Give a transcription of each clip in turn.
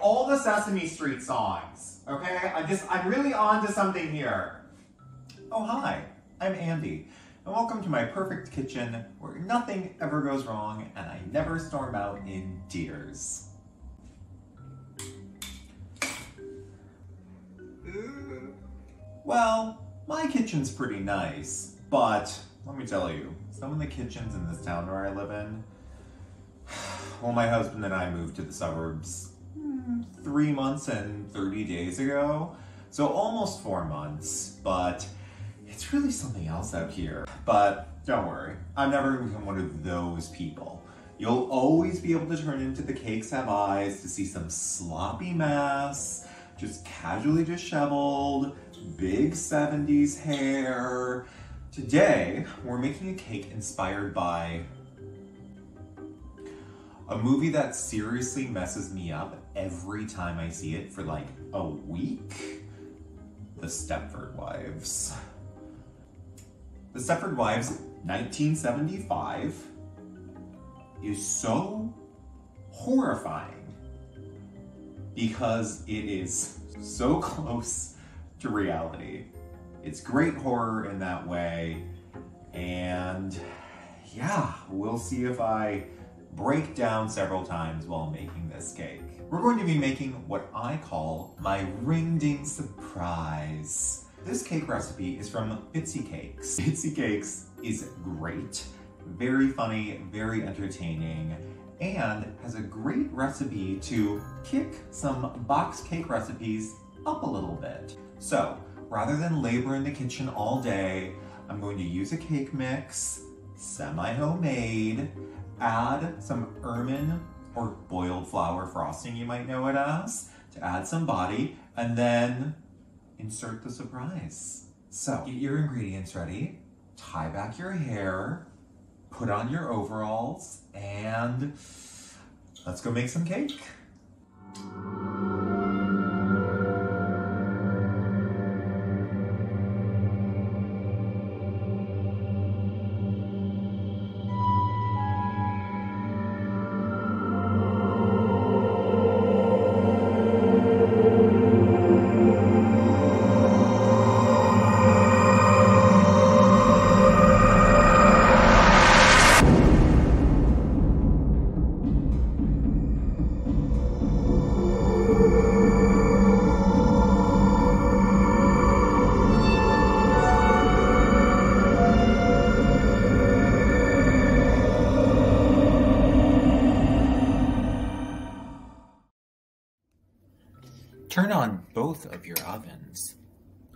all the Sesame Street songs, okay? I'm just, I'm really on to something here. Oh, hi, I'm Andy, and welcome to my perfect kitchen where nothing ever goes wrong and I never storm out in tears. Well, my kitchen's pretty nice, but let me tell you, some of the kitchens in this town where I live in, well, my husband and I moved to the suburbs three months and 30 days ago, so almost four months, but it's really something else out here. But don't worry, I'm never gonna become one of those people. You'll always be able to turn into the cakes have eyes to see some sloppy mess, just casually disheveled, big 70s hair. Today, we're making a cake inspired by a movie that seriously messes me up every time I see it for like a week. The Stepford Wives. The Stepford Wives 1975 is so horrifying because it is so close to reality. It's great horror in that way. And yeah, we'll see if I break down several times while making this cake. We're going to be making what I call my ring ding surprise. This cake recipe is from Bitsy Cakes. Bitsy Cakes is great, very funny, very entertaining, and has a great recipe to kick some box cake recipes up a little bit. So rather than labor in the kitchen all day, I'm going to use a cake mix, semi-homemade, add some ermine or boiled flour frosting, you might know it as, to add some body, and then insert the surprise. So get your ingredients ready, tie back your hair, put on your overalls, and let's go make some cake.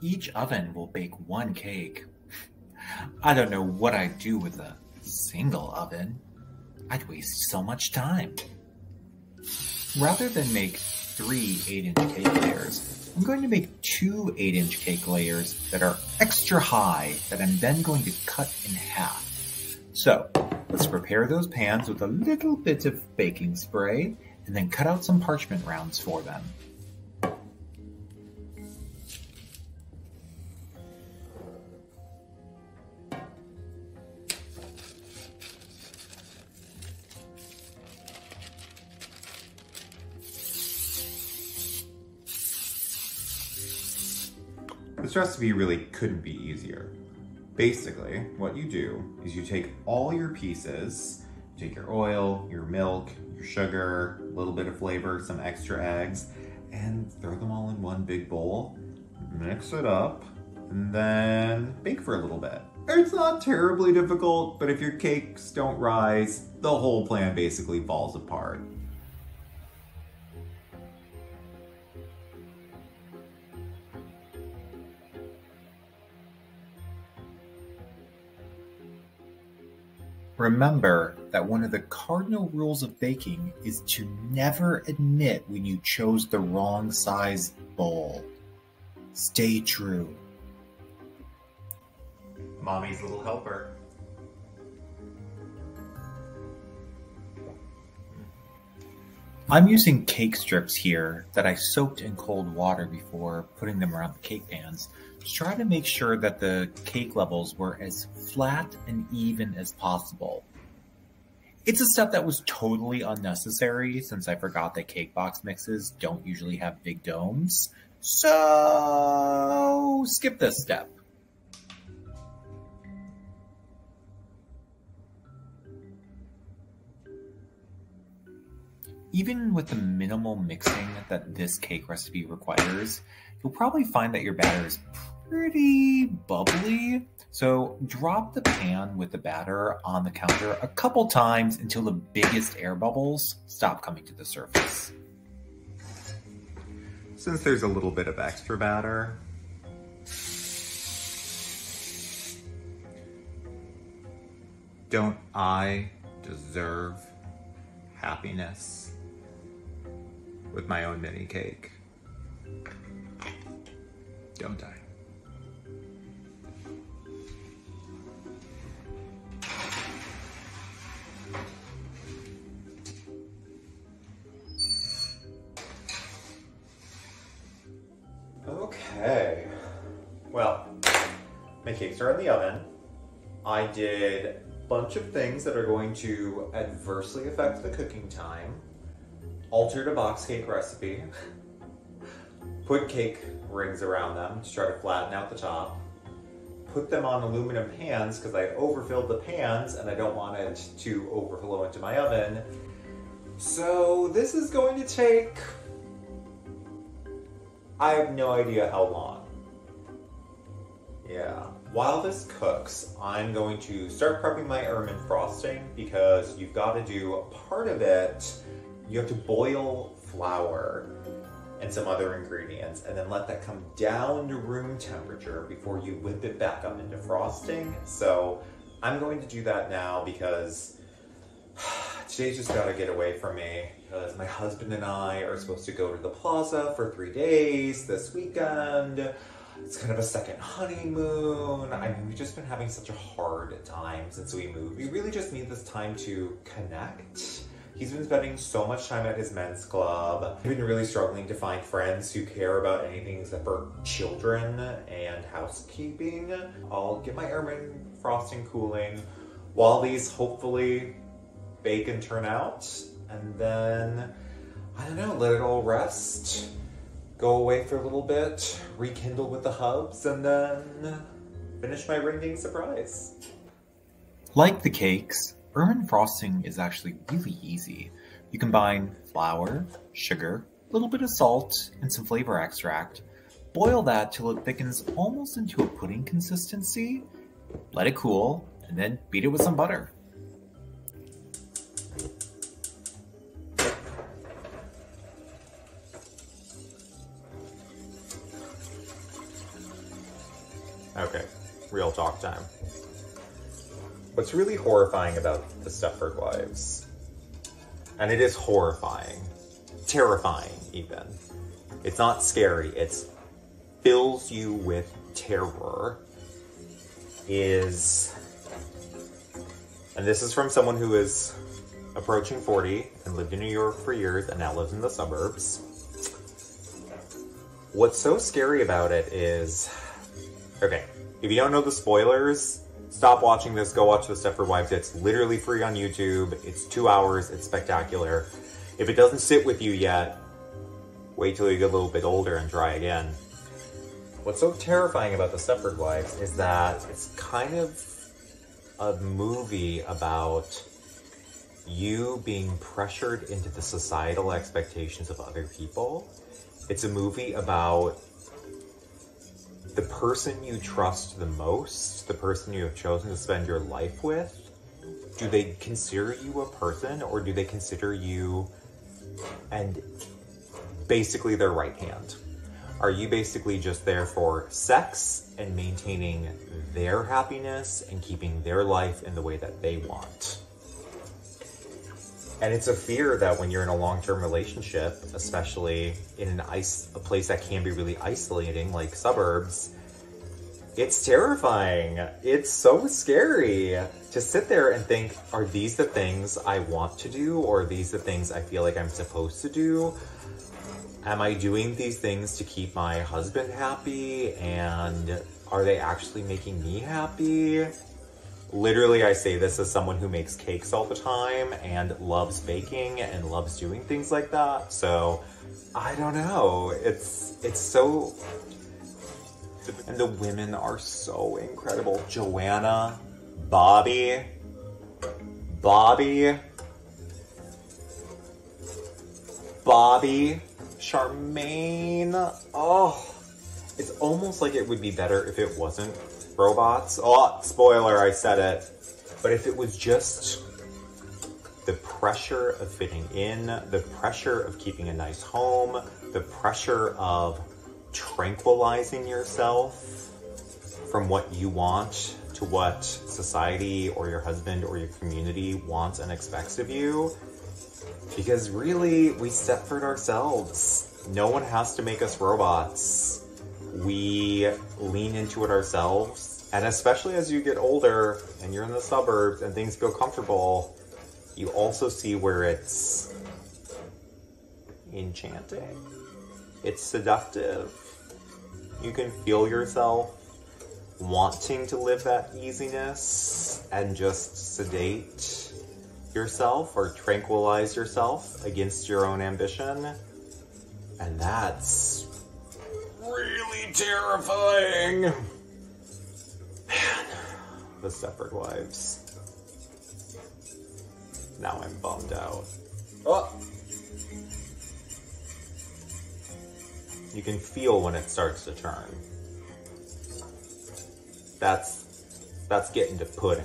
Each oven will bake one cake. I don't know what I'd do with a single oven. I'd waste so much time. Rather than make three 8-inch cake layers, I'm going to make two 8-inch cake layers that are extra high that I'm then going to cut in half. So, let's prepare those pans with a little bit of baking spray and then cut out some parchment rounds for them. Recipe really couldn't be easier. Basically, what you do is you take all your pieces, take your oil, your milk, your sugar, a little bit of flavor, some extra eggs, and throw them all in one big bowl, mix it up, and then bake for a little bit. It's not terribly difficult, but if your cakes don't rise, the whole plan basically falls apart. Remember that one of the cardinal rules of baking is to never admit when you chose the wrong size bowl. Stay true. Mommy's little helper. I'm using cake strips here that I soaked in cold water before putting them around the cake pans try to make sure that the cake levels were as flat and even as possible. It's a step that was totally unnecessary since I forgot that cake box mixes don't usually have big domes. So skip this step. Even with the minimal mixing that this cake recipe requires, you'll probably find that your batter is pretty bubbly. So drop the pan with the batter on the counter a couple times until the biggest air bubbles stop coming to the surface. Since there's a little bit of extra batter, don't I deserve happiness? with my own mini cake. Don't I? Okay. Well, my cakes are in the oven. I did a bunch of things that are going to adversely affect the cooking time altered a box cake recipe, put cake rings around them to try to flatten out the top, put them on aluminum pans because I overfilled the pans and I don't want it to overflow into my oven. So this is going to take, I have no idea how long. Yeah. While this cooks, I'm going to start prepping my ermine frosting because you've got to do part of it you have to boil flour and some other ingredients and then let that come down to room temperature before you whip it back up into frosting. So I'm going to do that now because today's just got to get away from me because my husband and I are supposed to go to the plaza for three days this weekend. It's kind of a second honeymoon. I mean, we've just been having such a hard time since we moved. We really just need this time to connect He's been spending so much time at his men's club. I've been really struggling to find friends who care about anything except for children and housekeeping. I'll get my ermine frosting cooling while these hopefully bake and turn out. And then, I don't know, let it all rest, go away for a little bit, rekindle with the hubs, and then finish my ring ding surprise. Like the cakes, Ermine frosting is actually really easy. You combine flour, sugar, a little bit of salt, and some flavor extract. Boil that till it thickens almost into a pudding consistency. Let it cool, and then beat it with some butter. What's really horrifying about the Stepford Wives, and it is horrifying, terrifying even. It's not scary, it fills you with terror. Is, and this is from someone who is approaching 40 and lived in New York for years and now lives in the suburbs. What's so scary about it is, okay, if you don't know the spoilers, stop watching this, go watch The Stepford Wives. It's literally free on YouTube. It's two hours. It's spectacular. If it doesn't sit with you yet, wait till you get a little bit older and try again. What's so terrifying about The Stepford Wives is that it's kind of a movie about you being pressured into the societal expectations of other people. It's a movie about the person you trust the most, the person you have chosen to spend your life with, do they consider you a person or do they consider you and basically their right hand? Are you basically just there for sex and maintaining their happiness and keeping their life in the way that they want? And it's a fear that when you're in a long-term relationship, especially in an ice, a place that can be really isolating, like suburbs, it's terrifying. It's so scary to sit there and think, are these the things I want to do? Or are these the things I feel like I'm supposed to do? Am I doing these things to keep my husband happy? And are they actually making me happy? Literally, I say this as someone who makes cakes all the time and loves baking and loves doing things like that. So, I don't know. It's it's so and the women are so incredible. Joanna, Bobbie, Bobbie, Bobbie, Charmaine. Oh, it's almost like it would be better if it wasn't robots. Oh, spoiler, I said it. But if it was just the pressure of fitting in, the pressure of keeping a nice home, the pressure of tranquilizing yourself from what you want to what society or your husband or your community wants and expects of you. Because really, we set for it ourselves. No one has to make us robots. We lean into it ourselves. And especially as you get older and you're in the suburbs and things feel comfortable, you also see where it's enchanting. It's seductive. You can feel yourself wanting to live that easiness and just sedate yourself or tranquilize yourself against your own ambition. And that's really terrifying. Man, the Stepford Wives. Now I'm bummed out. Oh! You can feel when it starts to turn. That's that's getting to pudding.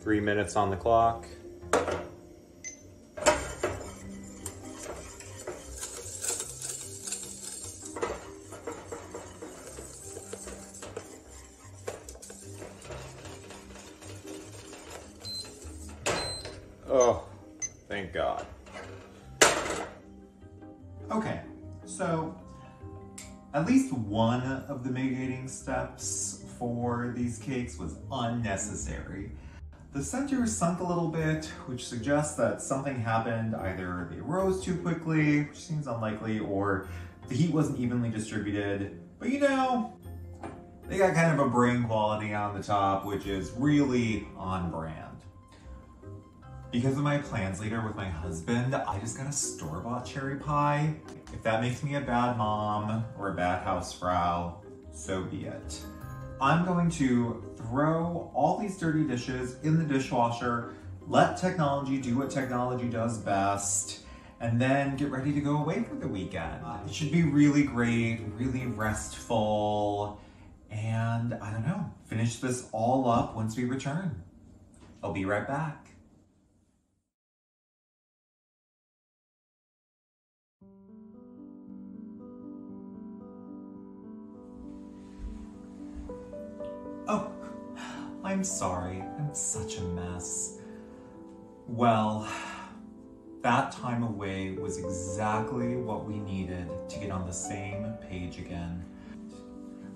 Three minutes on the clock. Unnecessary. The center sunk a little bit, which suggests that something happened. Either they rose too quickly, which seems unlikely, or the heat wasn't evenly distributed. But you know, they got kind of a brain quality on the top, which is really on brand. Because of my plans later with my husband, I just got a store-bought cherry pie. If that makes me a bad mom or a bad hausfrau, so be it. I'm going to throw all these dirty dishes in the dishwasher, let technology do what technology does best, and then get ready to go away for the weekend. It should be really great, really restful, and I don't know, finish this all up once we return. I'll be right back. I'm sorry. I'm such a mess. Well, that time away was exactly what we needed to get on the same page again.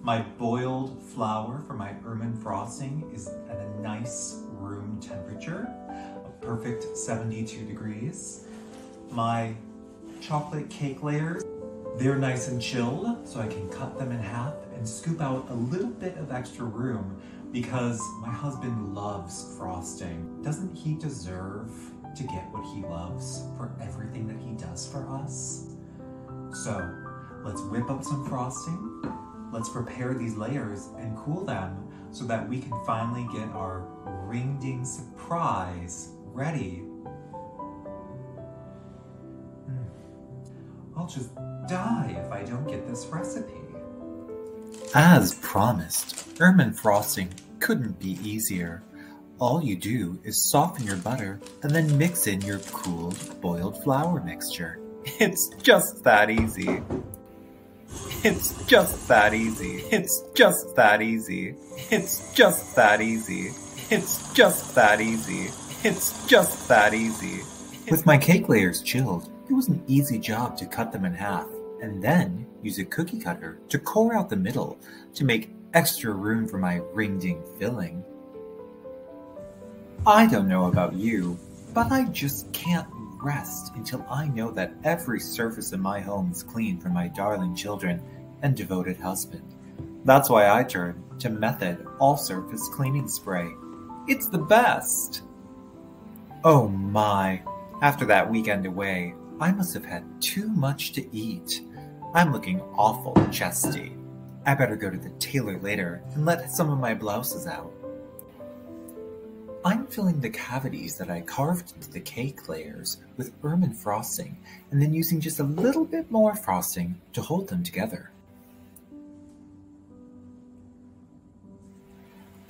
My boiled flour for my ermine frosting is at a nice room temperature, a perfect 72 degrees. My chocolate cake layers, they're nice and chilled, so I can cut them in half and scoop out a little bit of extra room because my husband loves frosting. Doesn't he deserve to get what he loves for everything that he does for us? So let's whip up some frosting. Let's prepare these layers and cool them so that we can finally get our ring ding surprise ready. Mm. I'll just die if I don't get this recipe. As promised, ermine frosting couldn't be easier. All you do is soften your butter and then mix in your cooled boiled flour mixture. It's just that easy. It's just that easy. It's just that easy. It's just that easy. It's just that easy. It's just that easy. With my cake layers chilled, it was an easy job to cut them in half. And then use a cookie cutter to core out the middle to make extra room for my ring ding filling. I don't know about you, but I just can't rest until I know that every surface in my home is clean for my darling children and devoted husband. That's why I turn to Method All Surface Cleaning Spray. It's the best! Oh my, after that weekend away, I must have had too much to eat. I'm looking awful chesty. I better go to the tailor later and let some of my blouses out. I'm filling the cavities that I carved into the cake layers with ermine frosting and then using just a little bit more frosting to hold them together.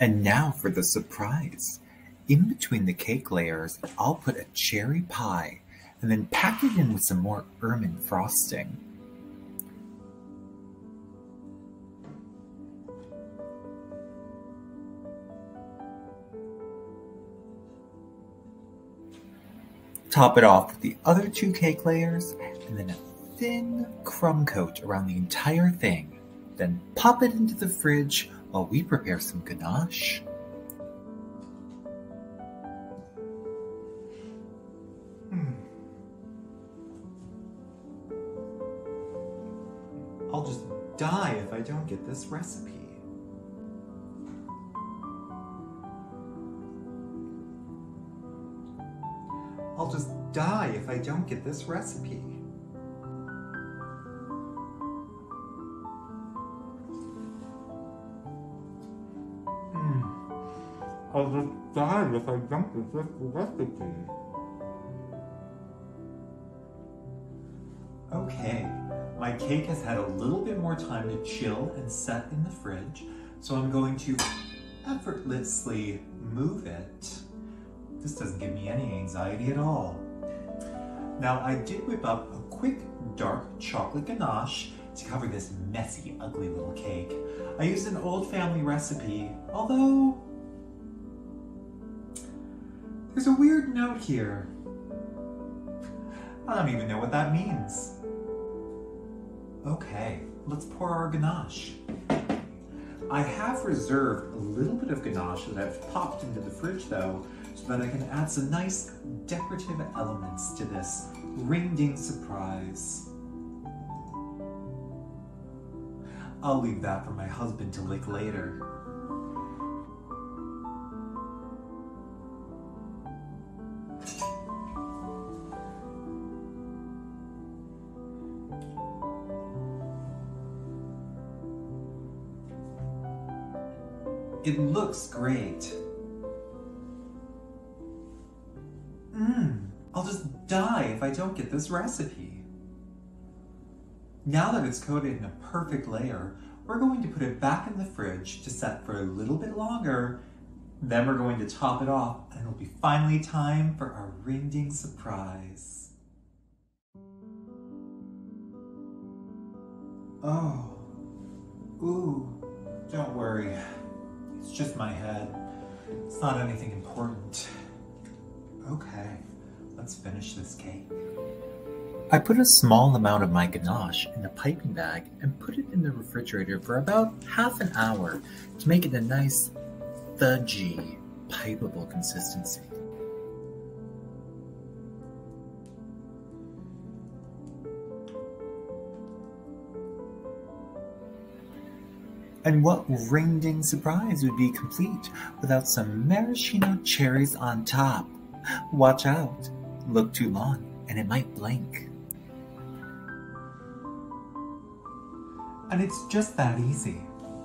And now for the surprise. In between the cake layers, I'll put a cherry pie and then pack it in with some more ermine frosting. Top it off with the other two cake layers and then a thin crumb coat around the entire thing. Then pop it into the fridge while we prepare some ganache. Hmm. I'll just die if I don't get this recipe. I don't get this recipe. Hmm. I'll just die if I don't get this recipe. Okay, my cake has had a little bit more time to chill and set in the fridge, so I'm going to effortlessly move it. This doesn't give me any anxiety at all. Now, I did whip up a quick dark chocolate ganache to cover this messy, ugly little cake. I used an old family recipe, although there's a weird note here. I don't even know what that means. Okay, let's pour our ganache. I have reserved a little bit of ganache that I've popped into the fridge though, so that I can add some nice decorative elements to this ring-ding surprise. I'll leave that for my husband to lick later. It looks great. Don't get this recipe. Now that it's coated in a perfect layer, we're going to put it back in the fridge to set for a little bit longer. Then we're going to top it off and it'll be finally time for our ring-ding surprise. Oh, ooh, don't worry. It's just my head. It's not anything important. Okay, let's finish this cake. I put a small amount of my ganache in a piping bag and put it in the refrigerator for about half an hour to make it a nice, fudgy, pipeable consistency. And what ring ding surprise would be complete without some maraschino cherries on top? Watch out. Look too long and it might blink. And it's just that easy.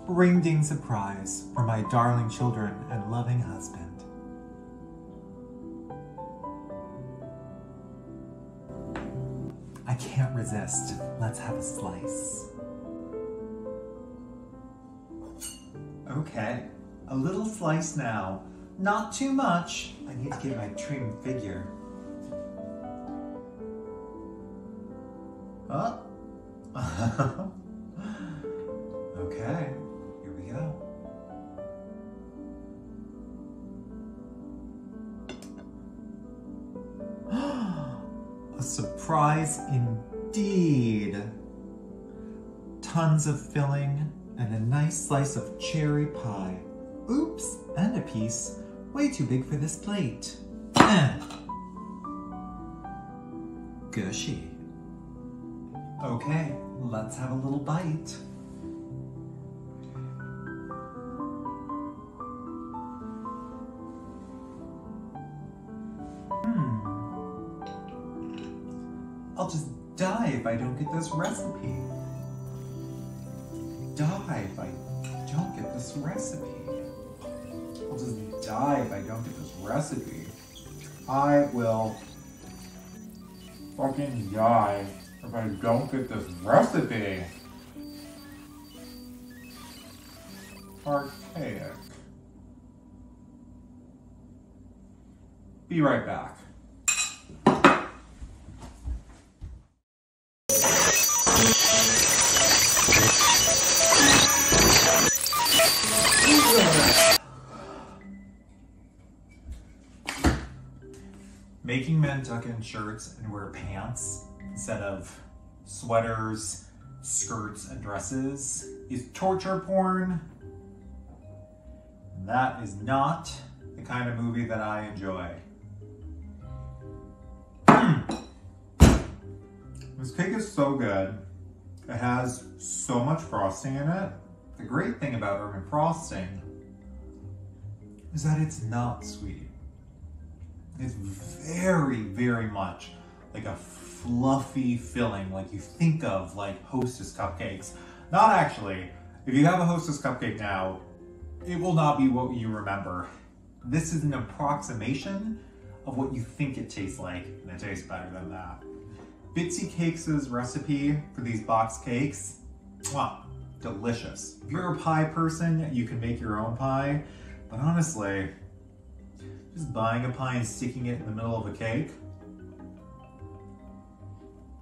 Ring ding surprise for my darling children and loving husband. I can't resist. Let's have a slice. Okay, a little slice now. Not too much. I need to get my trim figure. Oh. okay, here we go. A surprise indeed. tons of filling, and a nice slice of cherry pie. Oops, and a piece way too big for this plate. Gushy. Okay, let's have a little bite. Hmm. I'll just die if I don't get this recipe. Die if I don't get this recipe. I'll just die if I don't get this recipe. I will fucking die if I don't get this recipe. Archaic. Be right back. Men tuck in shirts and wear pants instead of sweaters, skirts, and dresses is torture porn. That is not the kind of movie that I enjoy. this cake is so good. It has so much frosting in it. The great thing about ermine frosting is that it's not sweet. It's very, very much like a fluffy filling, like you think of like Hostess cupcakes. Not actually. If you have a Hostess cupcake now, it will not be what you remember. This is an approximation of what you think it tastes like, and it tastes better than that. Bitsy Cakes' recipe for these box cakes, wow, delicious. If you're a pie person, you can make your own pie, but honestly, just buying a pie and sticking it in the middle of a cake,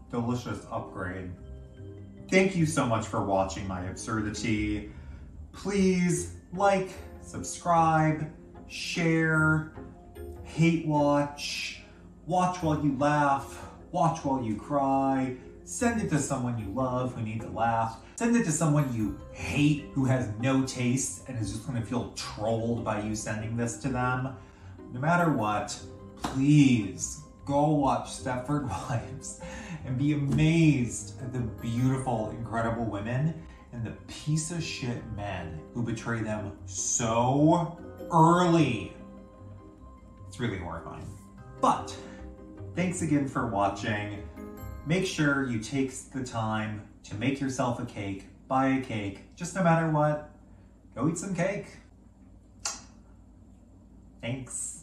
delicious upgrade. Thank you so much for watching my absurdity. Please like, subscribe, share, hate watch, watch while you laugh, watch while you cry, send it to someone you love who needs a laugh, send it to someone you hate who has no taste and is just gonna feel trolled by you sending this to them. No matter what, please go watch Stepford Wives and be amazed at the beautiful, incredible women and the piece of shit men who betray them so early. It's really horrifying. But thanks again for watching. Make sure you take the time to make yourself a cake, buy a cake, just no matter what, go eat some cake. Thanks.